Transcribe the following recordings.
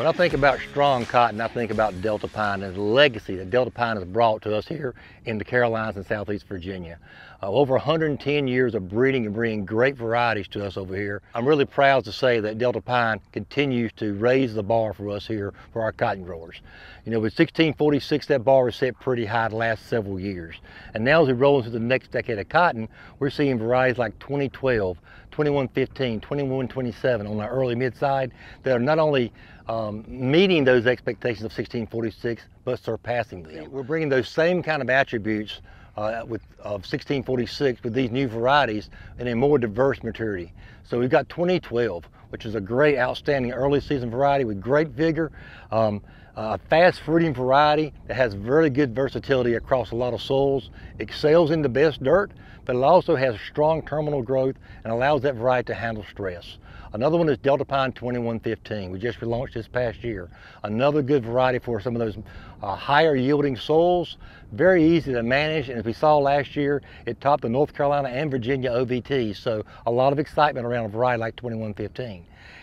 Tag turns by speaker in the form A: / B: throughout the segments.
A: When I think about strong cotton, I think about Deltapine and the legacy that Deltapine has brought to us here in the Carolinas and Southeast Virginia. Uh, over 110 years of breeding and bringing great varieties to us over here. I'm really proud to say that Deltapine continues to raise the bar for us here for our cotton growers. You know, with 1646, that bar was set pretty high the last several years. And now as we roll into the next decade of cotton, we're seeing varieties like 2012, 2115, 2127 on our early mid side that are not only um, meeting those expectations of 1646, but surpassing them. We're bringing those same kind of attributes uh, with, of 1646 with these new varieties and a more diverse maturity. So we've got 2012, which is a great, outstanding early season variety with great vigor, um, a fast fruiting variety that has very good versatility across a lot of soils, excels in the best dirt, but it also has strong terminal growth and allows that variety to handle stress. Another one is Deltapine 2115. We just relaunched this past year. Another good variety for some of those uh, higher yielding soils. Very easy to manage, and as we saw last year, it topped the North Carolina and Virginia OVT, so a lot of excitement around a variety like 2115.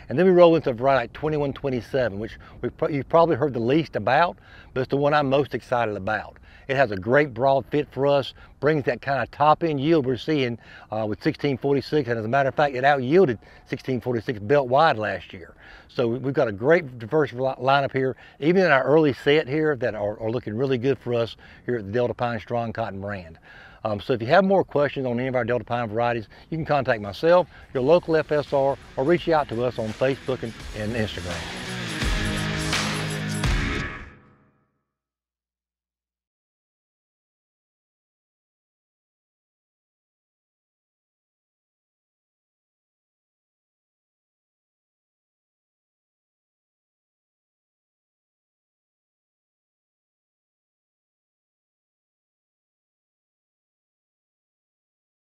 A: And then we roll into variety like 2127, which you've probably heard the least about, but it's the one I'm most excited about. It has a great broad fit for us, brings that kind of top end yield we're seeing uh, with 1646. And as a matter of fact, it out yielded 1646 belt wide last year. So we've got a great diverse lineup here, even in our early set here that are, are looking really good for us here at the Deltapine Strong Cotton brand. Um, so if you have more questions on any of our Deltapine varieties, you can contact myself, your local FSR, or reach out to us on Facebook and, and Instagram.